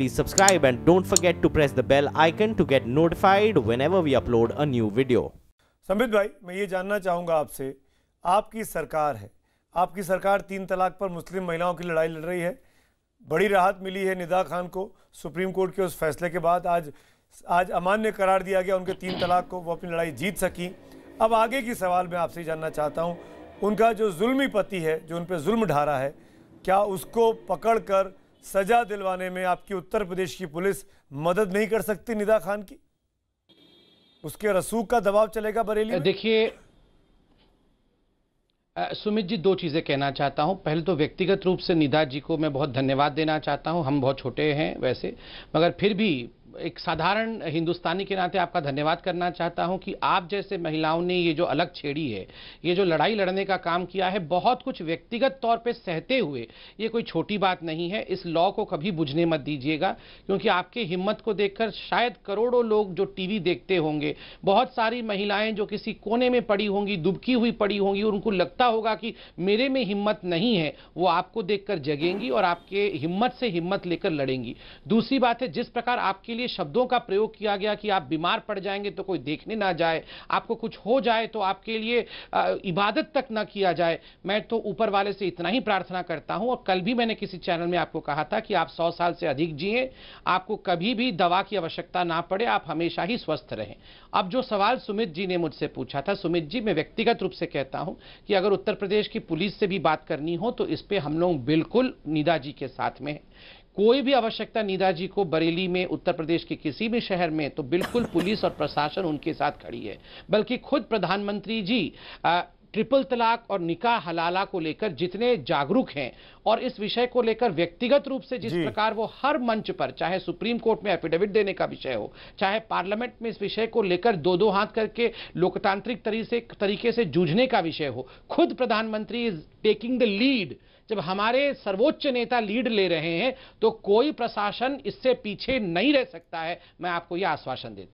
please subscribe and don't forget to press the bell icon to get notified whenever we upload a new video. Sambit भाई, मैं ये जानना चाहूँगा आपसे, आपकी सरकार है। आपकी सरकार तीन तलाक पर मुस्लिम महिलाओं की लड़ाई लड़ रही है। बड़ी राहत मिली है निदा खान को। सुप्रीम कोर्ट के उस फैसले के बाद आज आज अमान्य करार दिया गया, उनके तीन तलाक को वो अपनी लड़ाई जीत सकी। अब आगे की सवाल मैं आपसे जानना चाहता हूँ, उनका जो जुल्मी पति है, जो उन पर जुल्म ढारा है, क्या उसको पकड़कर सजा दिलवाने में आपकी उत्तर प्रदेश की पुलिस मदद नहीं कर सकती निदा खान की? उसके रसूख का दबाव चलेगा बरेली देखिए सुमित जी दो चीज़ें कहना चाहता हूँ। पहले तो व्यक्तिगत रूप से निदा जी को मैं बहुत धन्यवाद देना चाहता हूँ। हम बहुत छोटे हैं वैसे मगर फिर भी एक साधारण हिंदुस्तानी के नाते आपका धन्यवाद करना चाहता हूँ कि आप जैसे महिलाओं ने ये जो अलग छेड़ी है, ये जो लड़ाई लड़ने का काम किया है, बहुत कुछ व्यक्तिगत तौर पे सहते हुए ये कोई छोटी बात नहीं है। इस लॉ को कभी बुझने मत दीजिएगा, क्योंकि आपके हिम्मत को देखकर शायद करोड़ों लोग जो टीवी देखते होंगे, बहुत सारी महिलाएँ जो किसी कोने में पड़ी होंगी, दुबकी हुई पड़ी होंगी, और उनको लगता होगा कि मेरे में हिम्मत नहीं है, वो आपको देखकर जगेंगी और आपके हिम्मत से हिम्मत लेकर लड़ेंगी। दूसरी बात है, जिस प्रकार आपके लिए शब्दों का प्रयोग किया गया कि आप बीमार पड़ जाएँगे तो कोई देखने ना जाए, आपको कुछ हो जाए तो आपके लिए इबादत तक ना किया जाए। मैं तो ऊपर वाले से इतना ही प्रार्थना करता हूँ और कल भी मैंने किसी चैनल में आपको कहा था कि आप सौ साल से अधिक जिए, आपको कभी भी दवा की आवश्यकता ना पड़े, आप हमेशा ही स्वस्थ रहें। अब जो सवाल सुमित जी ने मुझसे पूछा था, सुमित जी, मैं व्यक्तिगत रूप से कहता हूँ कि अगर उत्तर प्रदेश की पुलिस से भी बात करनी हो तो इस पर हम लोग बिल्कुल निदा जी के साथ में कोई भी आवश्यकता नीदा जी को बरेली में उत्तर प्रदेश के किसी भी शहर में तो बिल्कुल पुलिस और प्रशासन उनके साथ खड़ी है। बल्कि खुद प्रधानमंत्री जी आ, ट्रिपल तलाक और निकाह हलाला को लेकर जितने जागरूक हैं और इस विषय को लेकर व्यक्तिगत रूप से जिस प्रकार वो हर मंच पर चाहे सुप्रीम कोर्ट में एफिडेविट देने का विषय हो चाहे पार्लियामेंट में इस विषय को लेकर दो दो हाथ करके लोकतांत्रिक तरीके तरीके से जूझने का विषय हो खुद प्रधानमंत्री इज़ टेकिंग द लीड जब हमारे सर्वोच्च नेता लीड ले रहे हैं तो कोई प्रशासन इससे पीछे नहीं रह सकता है। मैं आपको यह आश्वासन देता